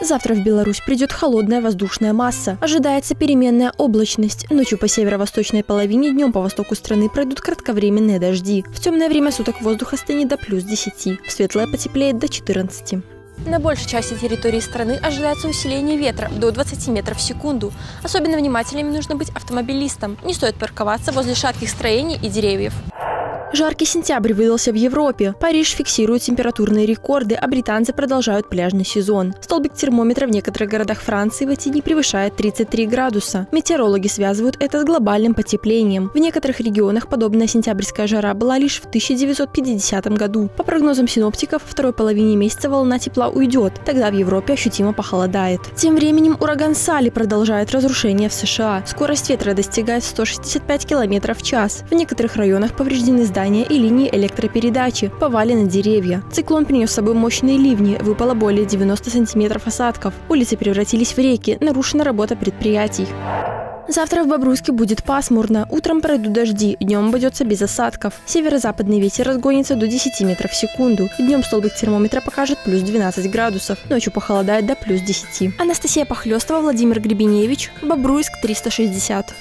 Завтра в Беларусь придет холодная воздушная масса. Ожидается переменная облачность. Ночью по северо-восточной половине, днем по востоку страны пройдут кратковременные дожди. В темное время суток воздух остынет до плюс 10. В светлое потеплеет до 14. На большей части территории страны ожидается усиление ветра до 20 метров в секунду. Особенно внимательными нужно быть автомобилистам. Не стоит парковаться возле шатких строений и деревьев. Жаркий сентябрь выдался в Европе. Париж фиксирует температурные рекорды, а британцы продолжают пляжный сезон. Столбик термометра в некоторых городах Франции в эти дни превышает 33 градуса. Метеорологи связывают это с глобальным потеплением. В некоторых регионах подобная сентябрьская жара была лишь в 1950 году. По прогнозам синоптиков, в второй половине месяца волна тепла уйдет. Тогда в Европе ощутимо похолодает. Тем временем ураган Сали продолжает разрушение в США. Скорость ветра достигает 165 км в час. В некоторых районах повреждены здания здания и линии электропередачи, повалены деревья. Циклон принес с собой мощные ливни, выпало более 90 сантиметров осадков. Улицы превратились в реки, нарушена работа предприятий. Завтра в Бобруйске будет пасмурно, утром пройдут дожди, днем обойдется без осадков. Северо-западный ветер разгонится до 10 метров в секунду. Днем столбик термометра покажет плюс 12 градусов, ночью похолодает до плюс 10. Анастасия Похлестова, Владимир Гребеневич, Бобруйск 360.